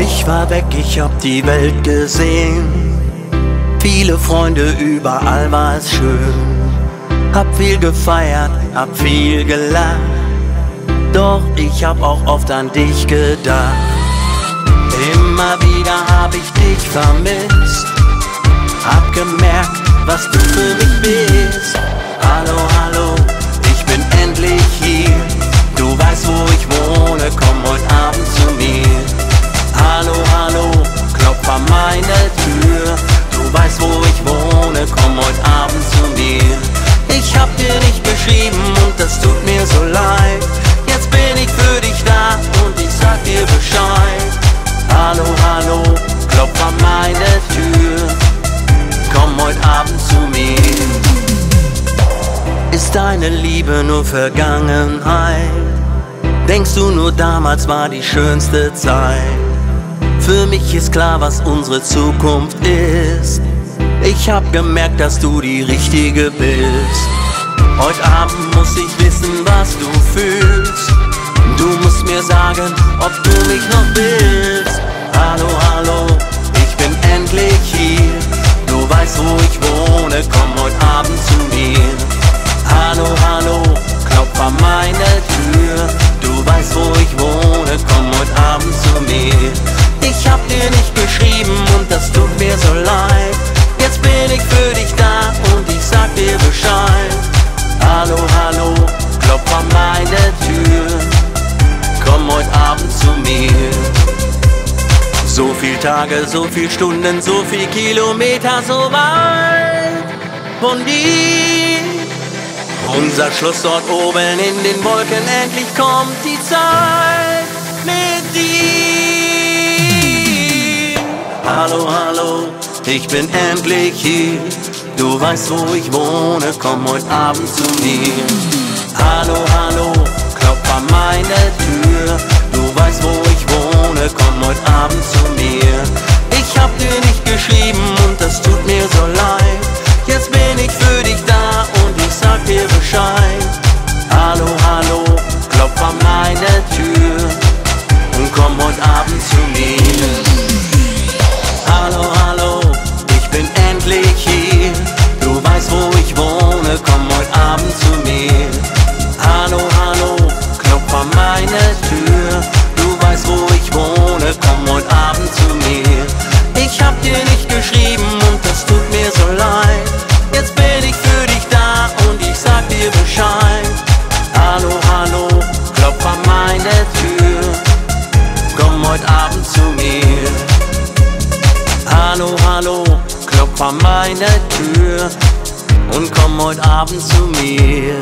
Ich war weg, ich hab die Welt gesehen. Viele Freunde, überall war es schön. Hab viel gefeiert, hab viel gelacht. Doch ich hab auch oft an dich gedacht. Immer wieder hab ich dich vermisst. Liebe nur Vergangenheit? Denkst du nur damals war die schönste Zeit? Für mich ist klar, was unsere Zukunft ist. Ich hab gemerkt, dass du die Richtige bist. Heute Abend muss ich wissen, was du fühlst. Du musst mir sagen, ob du mich noch willst. Hallo, hallo, So viel Tage, so viel Stunden, so viel Kilometer, so weit von dir. Unser Schluss dort oben in den Wolken, endlich kommt die Zeit mit dir. Hallo, hallo, ich bin endlich hier. Du weißt, wo ich wohne, komm heute Abend zu mir. Hallo, hallo, klopf an Hallo, hallo, klopf an meine Tür und komm heute Abend zu mir.